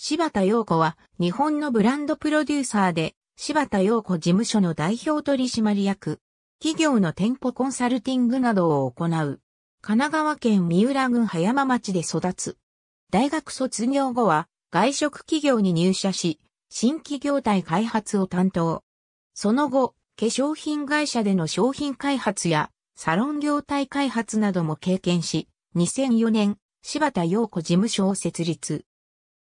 柴田陽子は日本のブランドプロデューサーで柴田陽子事務所の代表取締役。企業の店舗コンサルティングなどを行う。神奈川県三浦郡葉山町で育つ。大学卒業後は外食企業に入社し、新規業態開発を担当。その後、化粧品会社での商品開発やサロン業態開発なども経験し、2004年、柴田陽子事務所を設立。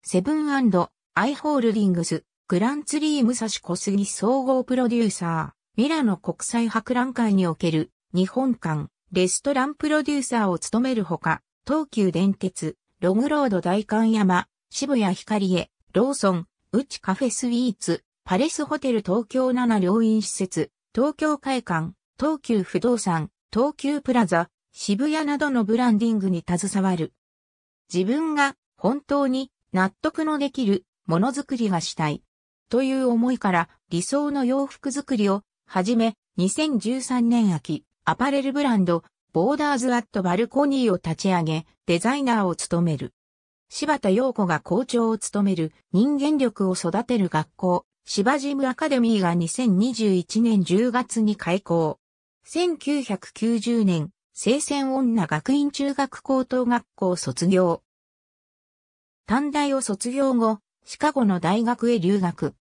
セブンアイ・ホールディングス、グランツリー武蔵小杉総合プロデューサー、ミラノ国際博覧会における日本館、レストランプロデューサーを務めるほか、東急電鉄、ログロード大観山、渋谷ヒカリエ、ローソン、ウチカフェスイーツ、パレスホテル東京7両院施設、東京会館、東急不動産、東急プラザ、渋谷などのブランディングに携わる。自分が本当に納得のできるものづくりがしたい。という思いから理想の洋服作りを始め、2013年秋、アパレルブランド、ボーダーズアットバルコニーを立ち上げ、デザイナーを務める。柴田陽子が校長を務める人間力を育てる学校、芝ジムアカデミーが2021年10月に開校。1990年、聖戦女学院中学高等学校卒業。短大を卒業後、シカゴの大学へ留学。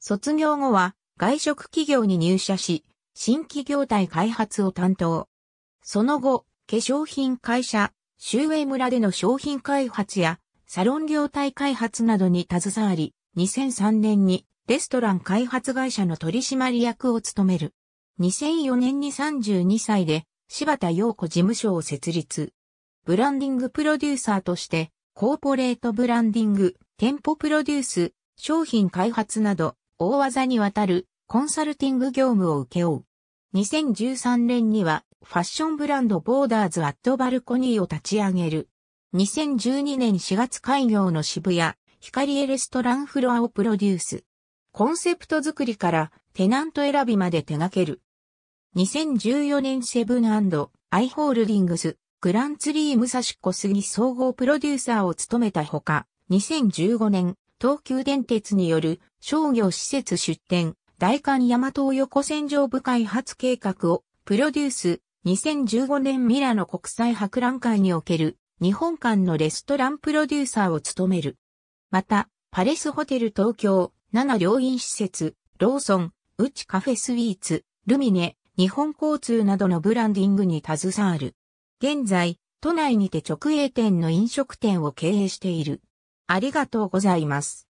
卒業後は外食企業に入社し、新規業態開発を担当。その後、化粧品会社、周英村での商品開発やサロン業態開発などに携わり、2003年にレストラン開発会社の取締役を務める。2004年に32歳で柴田陽子事務所を設立。ブランディングプロデューサーとしてコーポレートブランディング、店舗プロデュース、商品開発など、大技にわたるコンサルティング業務を請け負う。2013年には、ファッションブランドボーダーズアットバルコニーを立ち上げる。2012年4月開業の渋谷、光エレストランフロアをプロデュース。コンセプト作りからテナント選びまで手掛ける。2014年セブンアイ・ホールディングス、グランツリー武蔵小杉総合プロデューサーを務めたほか、2015年、東急電鉄による商業施設出展、大韓大和横線上部開発計画をプロデュース、2015年ミラノ国際博覧会における日本館のレストランプロデューサーを務める。また、パレスホテル東京、7両院施設、ローソン、ウチカフェスイーツ、ルミネ、日本交通などのブランディングに携わる。現在、都内にて直営店の飲食店を経営している。ありがとうございます。